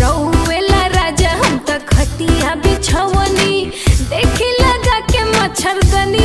रोवेला राजा हम तक खटिया बिछवनी देखी लगा के मच्छरदनी।